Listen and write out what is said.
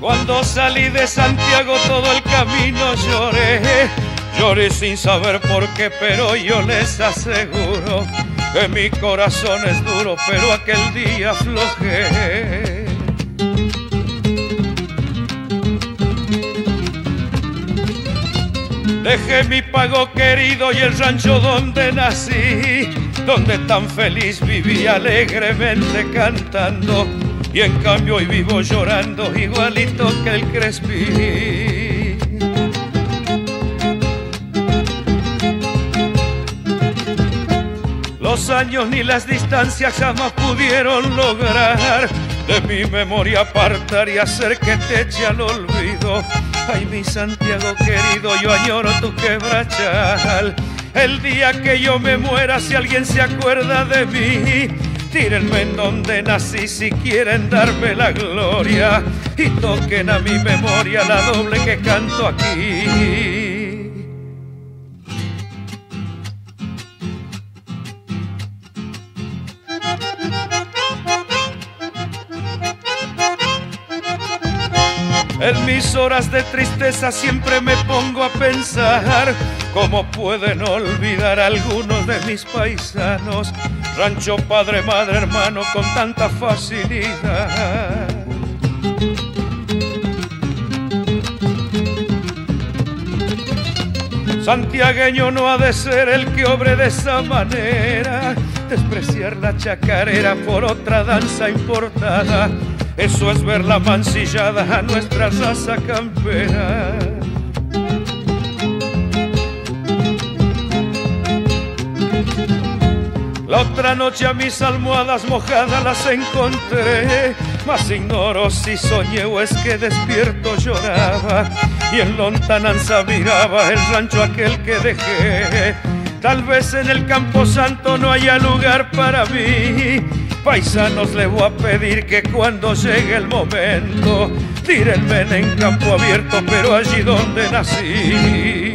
Cuando salí de Santiago todo el camino lloré, lloré sin saber por qué, pero yo les aseguro que mi corazón es duro, pero aquel día aflojé. Dejé mi pago querido y el rancho donde nací, donde tan feliz vivía alegremente cantando, y en cambio hoy vivo llorando igualito que el Crespi. Los años ni las distancias jamás pudieron lograr de mi memoria apartar y hacer que te eche al olvido Ay, mi Santiago querido, yo añoro tu quebrachal. El día que yo me muera, si alguien se acuerda de mí, tírenme en donde nací si quieren darme la gloria y toquen a mi memoria la doble que canto aquí. En mis horas de tristeza siempre me pongo a pensar cómo pueden olvidar algunos de mis paisanos. Rancho, padre, madre, hermano, con tanta facilidad. Santiagueño no ha de ser el que obre de esa manera, despreciar la chacarera por otra danza importada eso es ver la mancillada a nuestra raza campera. La otra noche a mis almohadas mojadas las encontré, mas ignoro si soñé o es que despierto lloraba y en lontananza miraba el rancho aquel que dejé. Tal vez en el campo santo no haya lugar para mí, Paisanos le voy a pedir que cuando llegue el momento, tírenme en campo abierto, pero allí donde nací.